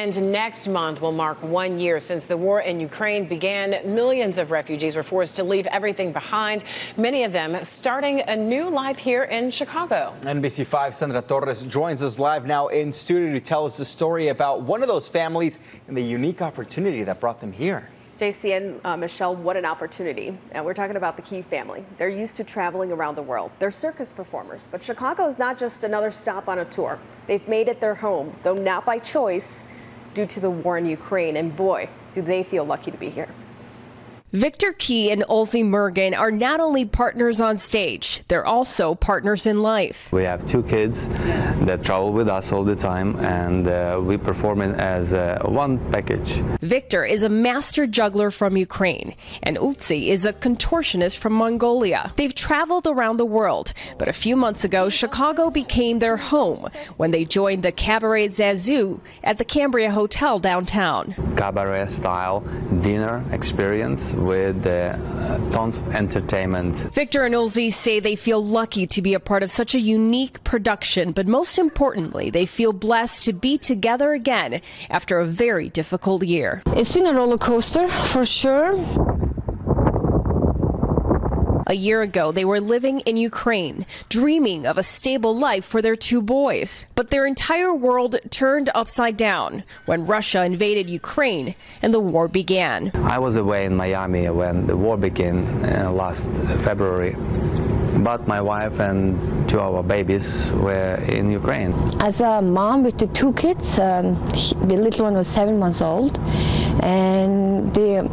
And next month will mark one year since the war in Ukraine began. Millions of refugees were forced to leave everything behind, many of them starting a new life here in Chicago. NBC5 Sandra Torres joins us live now in studio to tell us the story about one of those families and the unique opportunity that brought them here. JC and uh, Michelle, what an opportunity. And we're talking about the Kee family. They're used to traveling around the world. They're circus performers, but Chicago is not just another stop on a tour. They've made it their home, though not by choice due to the war in Ukraine. And boy, do they feel lucky to be here. Viktor Kee and Ulzii Mergen are not only partners on stage, they're also partners in life. We have two kids that travel with us all the time, and uh, we perform it as uh, one package. Viktor is a master juggler from Ukraine, and Ulzii is a contortionist from Mongolia. They've traveled around the world, but a few months ago, Chicago became their home when they joined the Cabaret ZaZou at the Cambria Hotel downtown. Cabaret style dinner experience with uh, tons of entertainment. Viktor and Ulzii say they feel lucky to be a part of such a unique production, but most importantly, they feel blessed to be together again after a very difficult year. It's been a roller coaster for sure. A year ago, they were living in Ukraine, dreaming of a stable life for their two boys. But their entire world turned upside down when Russia invaded Ukraine and the war began. I was away in Miami when the war began uh, last February. But my wife and two of our babies were in Ukraine. As a mom with the two kids, um, he, the little one was seven months old, and the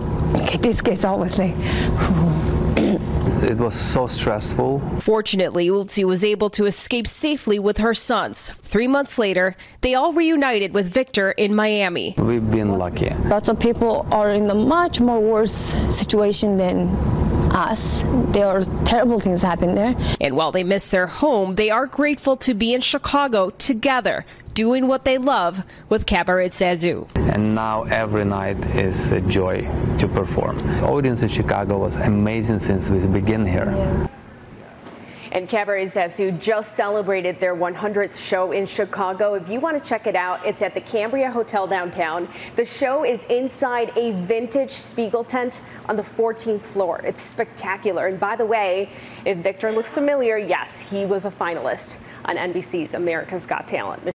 this case obviously. It was so stressful. Fortunately, Ulzii was able to escape safely with her sons. Three months later, they all reunited with Viktor in Miami. We've been lucky. Lots of people are in a much more worse situation than us. There are terrible things happen there. And while they miss their home, they are grateful to be in Chicago together, doing what they love with Cabaret ZaZou. And now every night is a joy to perform. The audience in Chicago was amazing since we began here. Yeah. And Cabaret ZaZou just celebrated their 100th show in Chicago. If you want to check it out, it's at the Cambria Hotel downtown. The show is inside a vintage Spiegel tent on the 14th floor. It's spectacular. And by the way, if Viktor looks familiar, yes, he was a finalist on NBC's America's Got Talent.